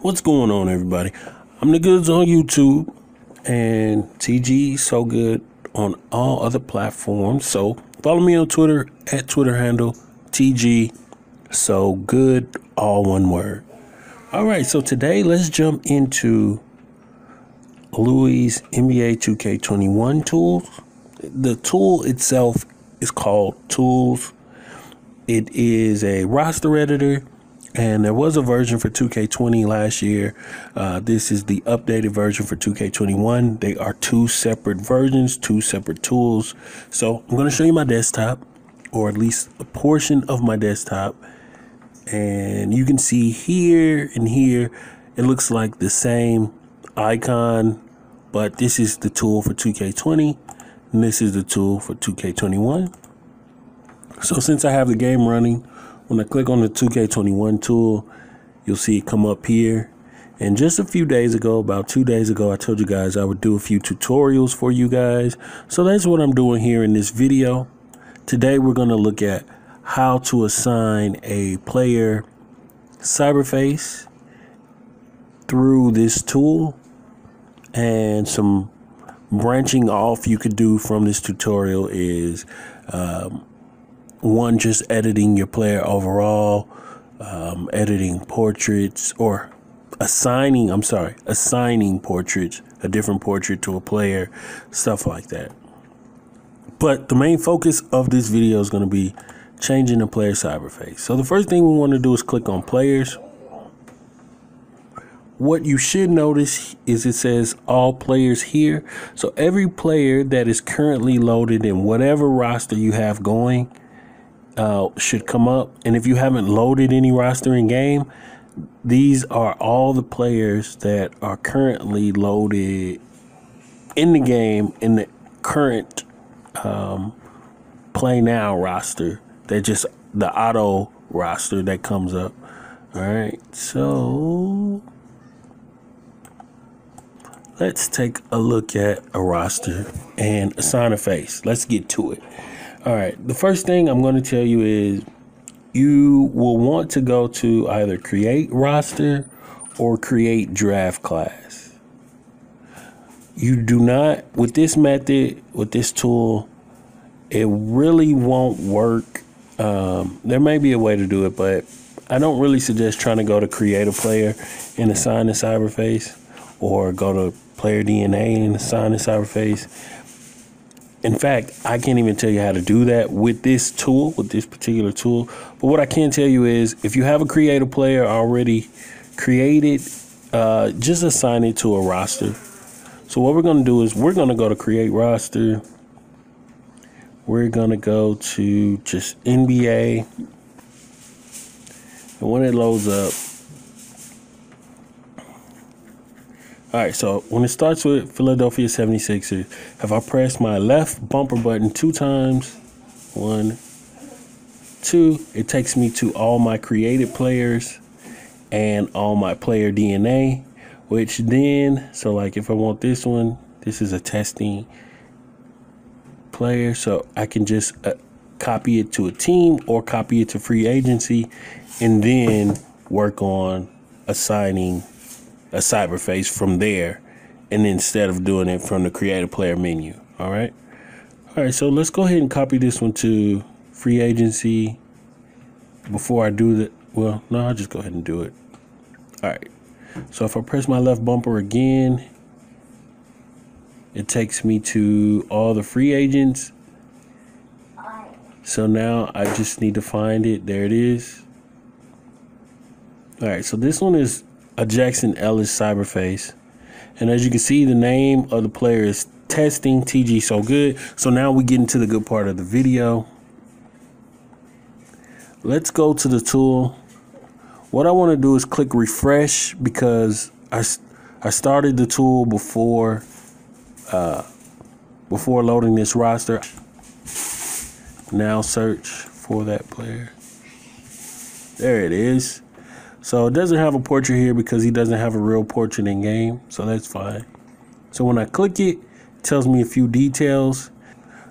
What's going on, everybody? I'm the goods on YouTube and TG So Good on all other platforms. So follow me on Twitter at Twitter handle TG So Good, all one word. All right, so today let's jump into Looyh NBA 2K21 tools. The tool itself is called Tools. It is a roster editor and there was a version for 2K20 last year. Uh, this is the updated version for 2K21. They are two separate versions, two separate tools. So I'm going to show you my desktop, or at least a portion of my desktop. And you can see here and here, it looks like the same icon, but this is the tool for 2K20, and this is the tool for 2K21. So since I have the game running, when I click on the 2K21 tool, you'll see it come up here. And just a few days ago, about two days ago, I told you guys I would do a few tutorials for you guys. So that's what I'm doing here in this video. Today, we're going to look at how to assign a player cyberface through this tool and some branching off you could do from this tutorial is um, one just editing your player overall, um, editing portraits or assigning, I'm sorry, assigning portraits, a different portrait to a player, stuff like that. But the main focus of this video is going to be changing the player cyberface. So the first thing we want to do is click on players. What you should notice is it says all players here. So every player that is currently loaded in whatever roster you have going, uh, should come up. And if you haven't loaded any roster in game, these are all the players that are currently loaded in the game in the current um, play now roster. They're just the auto roster that comes up. All right, so let's take a look at a roster and assign a face. Let's get to it. All right. The first thing I'm going to tell you is you will want to go to either create roster or create draft class. You do not, with this method, with this tool, it really won't work. Um, there may be a way to do it, but I don't really suggest trying to go to create a player and assign a cyberface or go to player DNA and assign a cyberface in fact, I can't even tell you how to do that with this tool, with this particular tool. But what I can tell you is if you have a creative player already created, uh, just assign it to a roster. So what we're going to do is we're going to go to create roster. We're going to go to just NBA. And when it loads up, All right, so when it starts with Philadelphia 76ers, have I pressed my left bumper button two times? One, two. It takes me to all my created players and all my player DNA, which then, so like if I want this one, this is a testing player, so I can just uh, copy it to a team or copy it to free agency and then work on assigning a cyberface from there and instead of doing it from the creative player menu. All right. All right. So let's go ahead and copy this one to free agency before I do that. Well, no, I'll just go ahead and do it. All right. So if I press my left bumper again, it takes me to all the free agents. So now I just need to find it. There it is. All right. So this one is a Jackson Ellis cyberface. And as you can see, the name of the player is Testing TG So Good. So now we get into the good part of the video. Let's go to the tool. What I want to do is click refresh because I, I started the tool before uh, before loading this roster. Now search for that player. There it is. So it doesn't have a portrait here because he doesn't have a real portrait in game. So that's fine. So when I click it, it tells me a few details.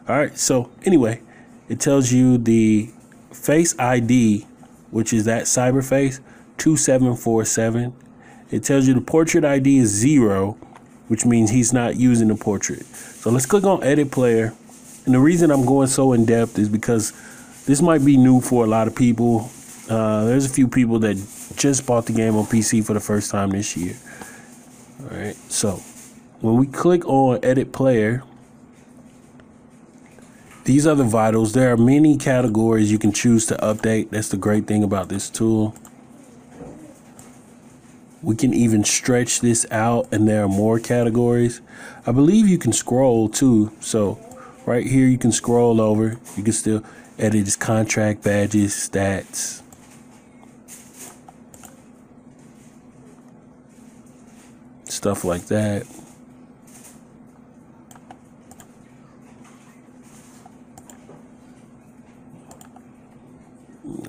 All right. So anyway, it tells you the face ID, which is that cyberface 2747. it tells you the portrait ID is zero, which means he's not using the portrait. So let's click on edit player. And the reason I'm going so in depth is because this might be new for a lot of people. Uh, there's a few people that just bought the game on PC for the first time this year. All right, so when we click on edit player, these are the vitals. There are many categories you can choose to update. That's the great thing about this tool. We can even stretch this out and there are more categories. I believe you can scroll too. So right here, you can scroll over. You can still edit his contract, badges, stats. Stuff like that.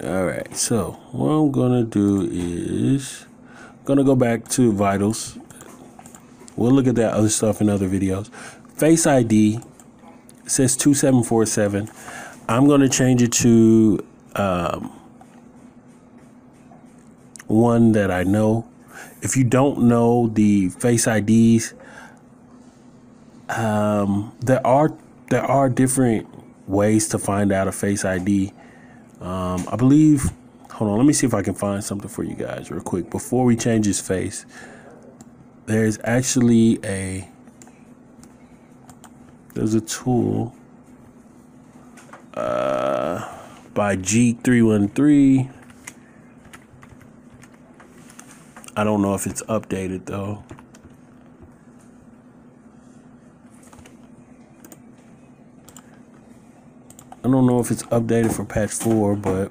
All right, so what I'm gonna do is gonna go back to vitals. We'll look at that other stuff in other videos. Face ID says 2747. I'm gonna change it to um, one that I know. If you don't know the Face IDs, um, there are there are different ways to find out a Face ID. Um, I believe, hold on, let me see if I can find something for you guys real quick before we change his face. There's actually a, there's a tool uh, by G313. I don't know if it's updated though. I don't know if it's updated for patch 4, but...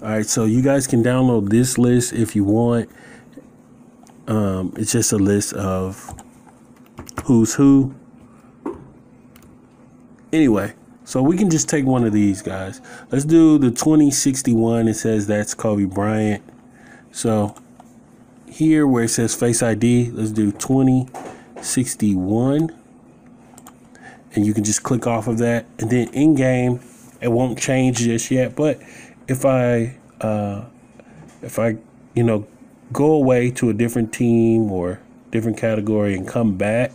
Alright, so you guys can download this list if you want. Um, it's just a list of who's who. Anyway, so we can just take one of these guys. Let's do the 2061. It says that's Kobe Bryant. So here where it says Face ID, let's do 2061 and you can just click off of that and then in game it won't change just yet but if I uh, if I you know go away to a different team or different category and come back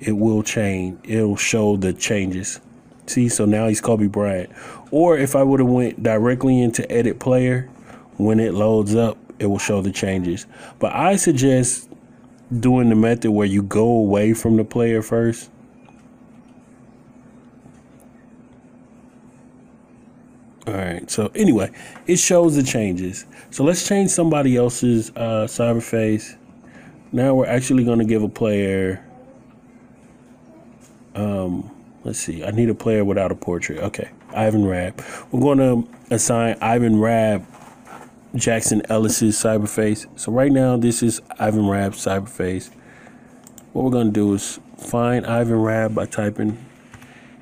it will change it'll show the changes see so now he's Kobe Bryant or if I would have went directly into edit player when it loads up it will show the changes but I suggest doing the method where you go away from the player first All right. So anyway, it shows the changes. So let's change somebody else's uh, cyber face. Now we're actually going to give a player. Um, let's see. I need a player without a portrait. Okay, Ivan Rabb. We're going to assign Ivan Rabb Jackson Ellis's cyber face. So right now this is Ivan Rabb's cyber face. What we're going to do is find Ivan Rabb by typing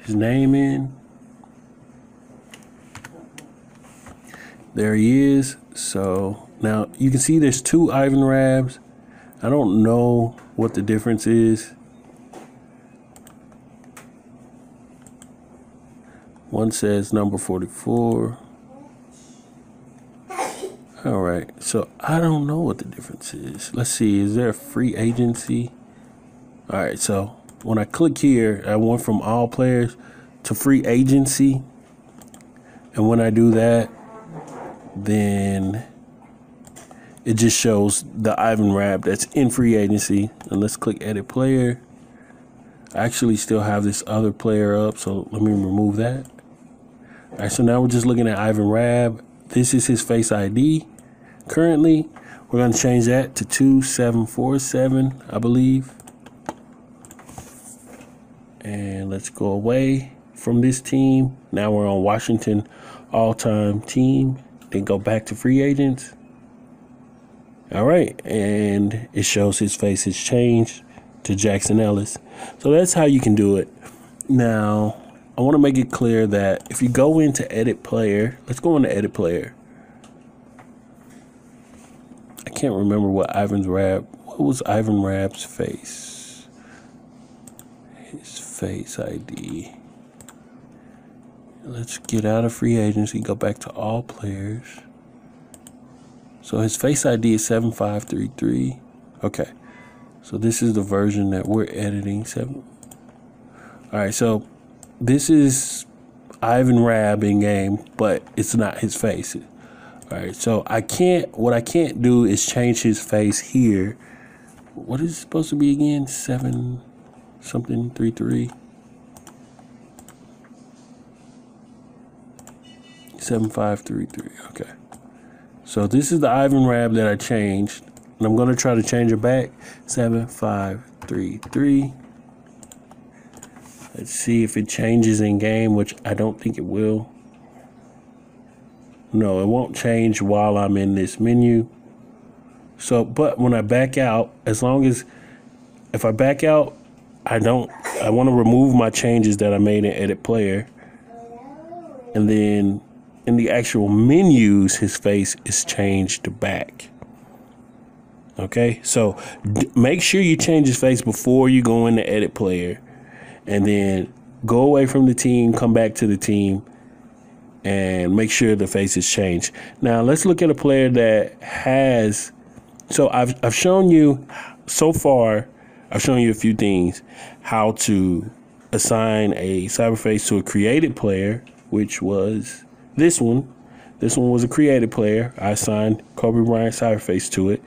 his name in There he is. So now you can see there's two Ivan Rabbs. I don't know what the difference is. One says number 44. All right, so I don't know what the difference is. Let's see, is there a free agency? All right, so when I click here, I went from all players to free agency. And when I do that, then it just shows the Ivan Rabb that's in free agency. And let's click edit player. I actually still have this other player up, so let me remove that. All right, so now we're just looking at Ivan Rabb. This is his face ID. Currently, we're going to change that to 2747, I believe. And let's go away from this team. Now we're on Washington all-time team then go back to free agents. All right, and it shows his face has changed to Jackson Ellis. So that's how you can do it. Now, I want to make it clear that if you go into edit player, let's go into edit player. I can't remember what Ivan's rap, what was Ivan Rabb's face? His face ID. Let's get out of free agency, go back to all players. So his face ID is 7533. Okay. So this is the version that we're editing. Seven. All right. So this is Ivan Rabb in game, but it's not his face. All right. So I can't. What I can't do is change his face here. What is supposed to be again? Seven something three three. 7533. Okay. So this is the Ivan Rabb that I changed. And I'm to try to change it back. 7533. Let's see if it changes in game, which I don't think it will. No, it won't change while I'm in this menu. So, but when I back out, as long as, if I back out, I don't, I want to remove my changes that I made in Edit Player. And then in the actual menus, his face is changed to back. Okay, so make sure you change his face before you go in the edit player, and then go away from the team, come back to the team, and make sure the faces change. Now let's look at a player that has. So I've I've shown you so far. I've shown you a few things how to assign a cyberface to a created player, which was this one, this one was a created player. I assigned Kobe Bryant cyberface to it.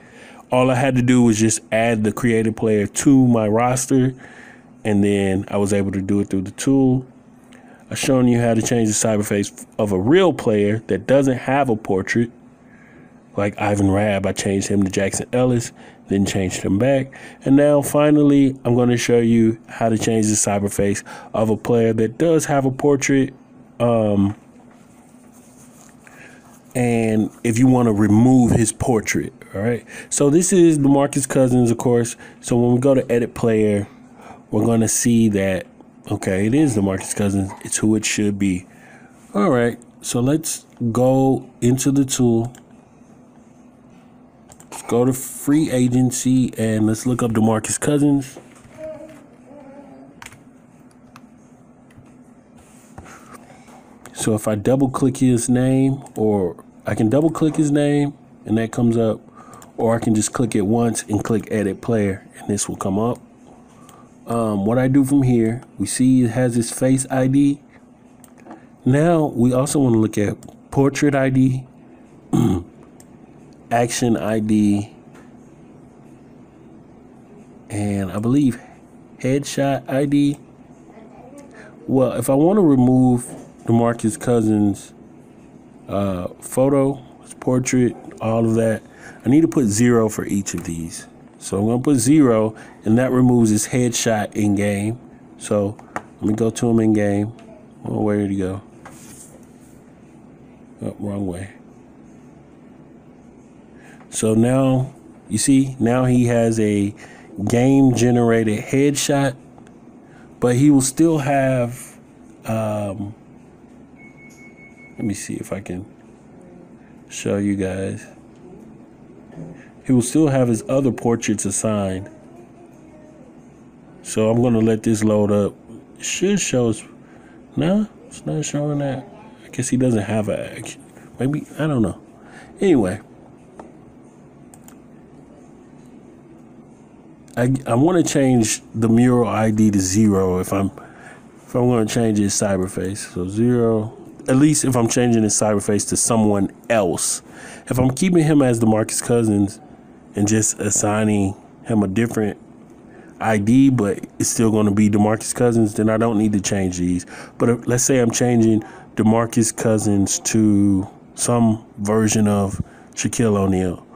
All I had to do was just add the created player to my roster, and then I was able to do it through the tool. I've shown you how to change the cyberface of a real player that doesn't have a portrait, like Ivan Rabb. I changed him to Jackson Ellis, then changed him back. And now finally, I'm going to show you how to change the cyberface of a player that does have a portrait. Um, and if you want to remove his portrait, all right. So this is DeMarcus Cousins, of course. So when we go to edit player, we're going to see that okay, it is the DeMarcus Cousins. It's who it should be. All right. So let's go into the tool. Let's go to free agency and let's look up DeMarcus Cousins. So if I double click his name, or I can double click his name and that comes up, or I can just click it once and click edit player and this will come up. Um, what I do from here, we see it has his face ID. Now we also want to look at portrait ID, action ID, and I believe headshot ID. Well, if I want to remove DeMarcus Cousins uh, photo, his portrait, all of that. I need to put zero for each of these. So I'm gonna put zero, and that removes his headshot in game. So let me go to him in game. Oh, where did he go? Oh, wrong way. So now you see, now he has a game generated headshot, but he will still have um, let me see if I can show you guys. He will still have his other portraits assigned. So I'm going to let this load up. It should show us. No, it's not showing that. I guess he doesn't have a action. Maybe, I don't know. Anyway. I, I want to change the mural ID to zero if I'm if I'm going to change his cyberface. So zero at least if I'm changing his cyberface to someone else. If I'm keeping him as DeMarcus Cousins and just assigning him a different ID, but it's still going to be DeMarcus Cousins, then I don't need to change these. But if, let's say I'm changing DeMarcus Cousins to some version of Shaquille O'Neal,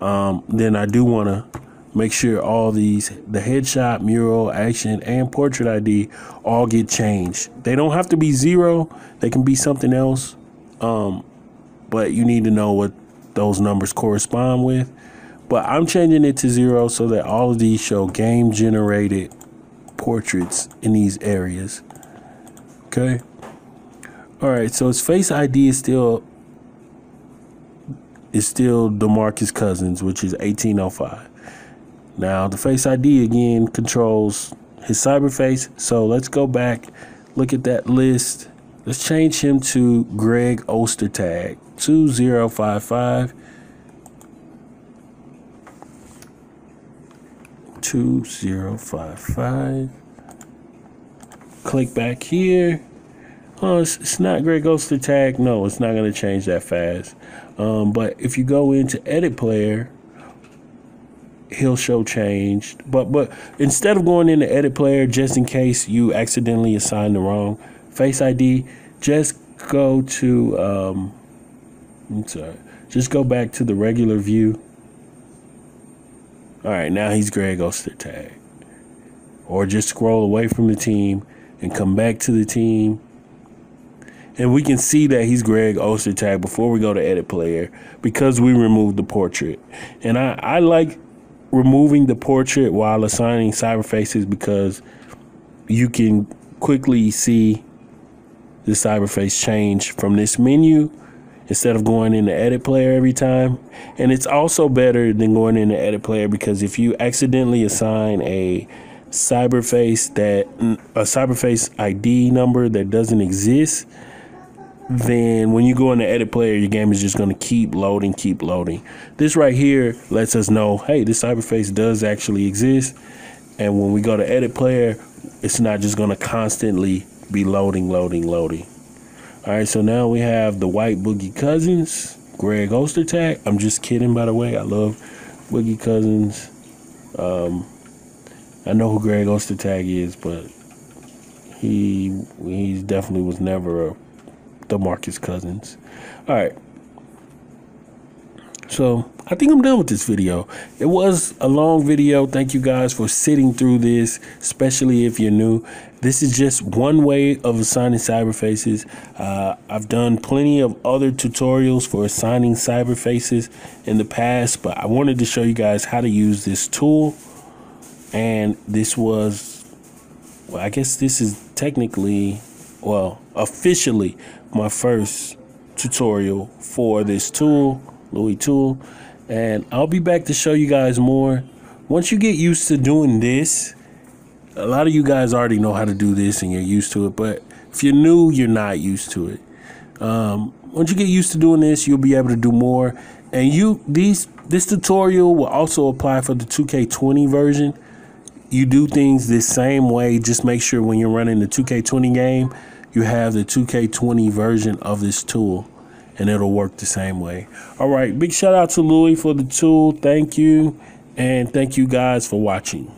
um, then I do want to make sure all these the headshot mural action and portrait id all get changed. They don't have to be zero they can be something else um, but you need to know what those numbers correspond with but i'm changing it to zero so that all of these show game generated portraits in these areas okay all right so his face id is still is still demarcus cousins which is 1805 now, the Face ID again controls his cyberface. So let's go back, look at that list. Let's change him to Greg Ostertag 2055. 2055. Click back here. Oh, it's, it's not Greg Ostertag. No, it's not going to change that fast. Um, but if you go into edit player, he'll show changed. But but instead of going into edit player, just in case you accidentally assign the wrong face ID, just go to um, I'm sorry, just go back to the regular view. All right, now he's Greg Ostertag. Or just scroll away from the team and come back to the team. And we can see that he's Greg Ostertag before we go to edit player because we removed the portrait. And I, I like removing the portrait while assigning cyber faces because you can quickly see the cyber face change from this menu instead of going in the edit player every time. And it's also better than going in the edit player because if you accidentally assign a cyberface that a cyberface ID number that doesn't exist, then when you go in the edit player, your game is just going to keep loading, keep loading. This right here lets us know, hey, this cyberface does actually exist. And when we go to edit player, it's not just going to constantly be loading, loading, loading. All right, so now we have the white Boogie Cousins, Greg Ostertag. I'm just kidding, by the way. I love Boogie Cousins. Um, I know who Greg Ostertag is, but he he definitely was never a DeMarcus Cousins. All right. So I think I'm done with this video. It was a long video. Thank you guys for sitting through this, especially if you're new. This is just one way of assigning cyber faces. Uh, I've done plenty of other tutorials for assigning cyber faces in the past, but I wanted to show you guys how to use this tool. And this was, well, I guess this is technically, well, officially my first tutorial for this tool, Looyh tool. And I'll be back to show you guys more. Once you get used to doing this, a lot of you guys already know how to do this and you're used to it. But if you're new, you're not used to it. Um, once you get used to doing this, you'll be able to do more. And you these this tutorial will also apply for the 2K20 version. You do things the same way. Just make sure when you're running the 2K20 game, you have the 2K20 version of this tool and it'll work the same way. All right, big shout out to Looyh for the tool. Thank you. And thank you guys for watching.